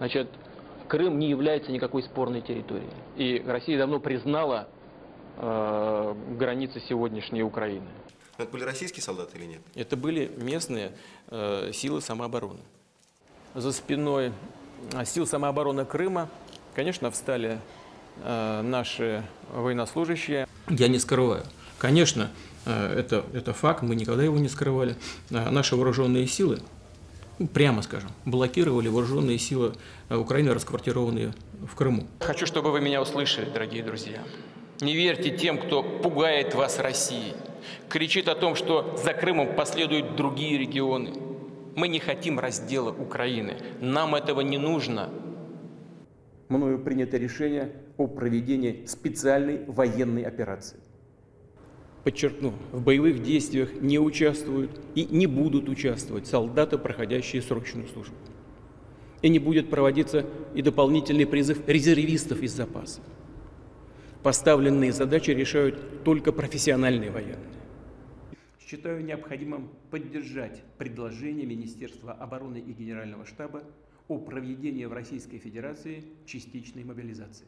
Значит, Крым не является никакой спорной территорией. И Россия давно признала э, границы сегодняшней Украины. Но это были российские солдаты или нет? Это были местные э, силы самообороны. За спиной э, сил самообороны Крыма, конечно, встали э, наши военнослужащие. Я не скрываю. Конечно, э, это, это факт, мы никогда его не скрывали. Э, Наши вооруженные силы, прямо скажем, блокировали вооруженные силы э, Украины, расквартированные в Крыму. Хочу, чтобы вы меня услышали, дорогие друзья. Не верьте тем, кто пугает вас Россией, кричит о том, что за Крымом последуют другие регионы. Мы не хотим раздела Украины. Нам этого не нужно. мною принято решение о проведении специальной военной операции. Подчеркну, в боевых действиях не участвуют и не будут участвовать солдаты, проходящие срочную службу. И не будет проводиться и дополнительный призыв резервистов из запаса. Поставленные задачи решают только профессиональные военные. Считаю необходимым поддержать предложение Министерства обороны и Генерального штаба о проведении в Российской Федерации частичной мобилизации.